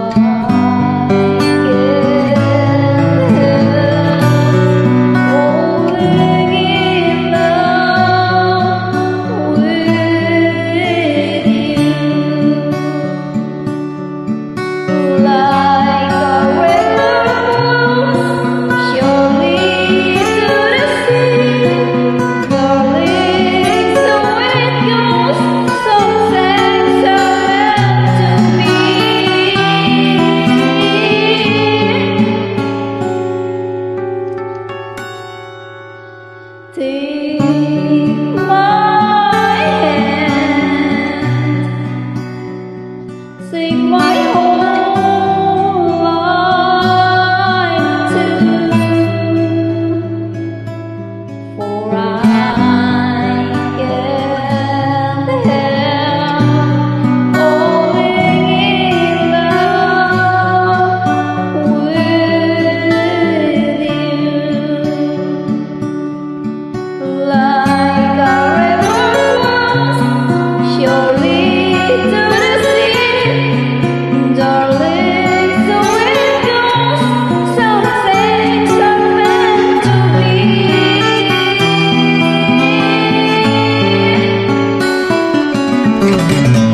Oh. For